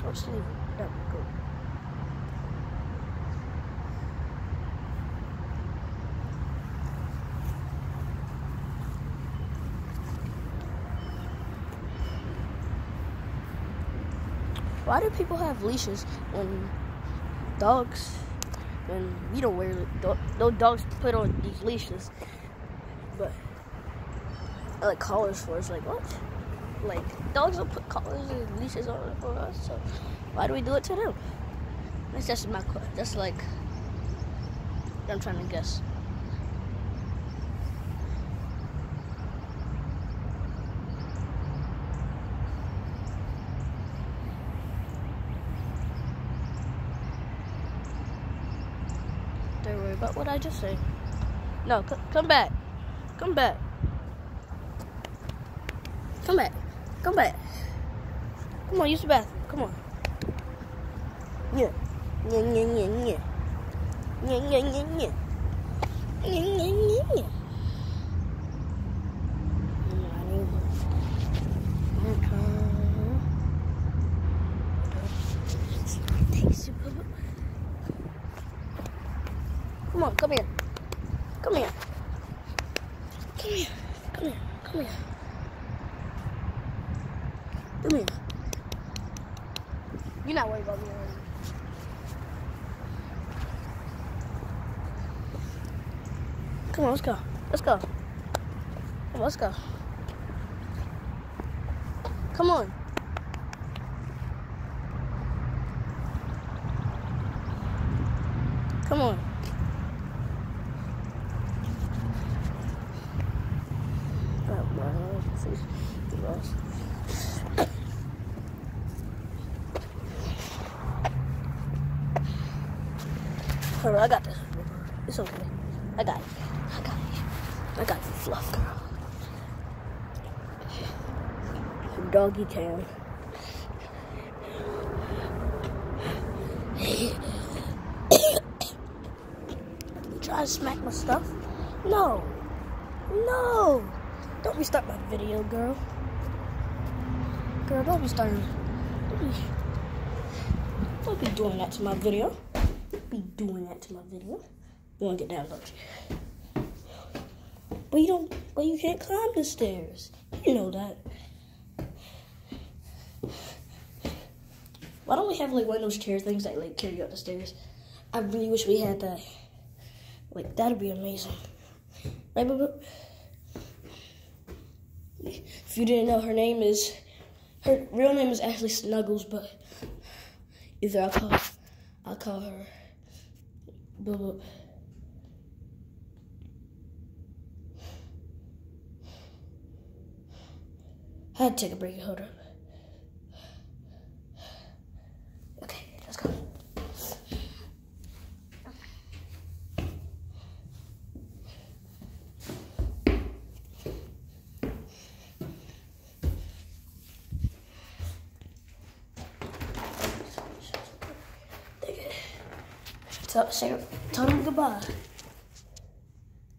Short sleeve. Would go. Why do people have leashes when dogs, when we don't wear no dogs put on these leashes, but like collars for us? Like what? Like dogs don't put collars and leashes on for us, so why do we do it to them? That's just my that's like I'm trying to guess. Don't worry about what I just say. No, come back. Come back. Come back. Come back. Come on, use the bathroom. Come on. Yeah. Yeah, yeah, yeah, yeah. Yeah, yeah, yeah, yeah. Yeah, yeah, yeah. Come on. Come here. Come here. Come here. Come here. Come here. You're not worried about me? Come on, let's go. Let's go. Come on, let's go. Come on. Come on. Oh, my this Hold on, I got this. It's okay. I got it. I got it. I got the fluff, girl. Doggy town. Try to smack my stuff? No. No. Don't restart my video, girl. Girl, don't be starting. Don't be, don't be doing that to my video. Be doing that to my video. You want to get down, don't you? But you don't. But you can't climb the stairs. You know that. Why don't we have like one of those chair things that like carry you up the stairs? I really wish we had that. Like that'd be amazing. Right, boo? If you didn't know, her name is her real name is Ashley Snuggles, but either I'll call I'll call her Boo. I had to take a break. Hold up. Tell, say, tell them goodbye.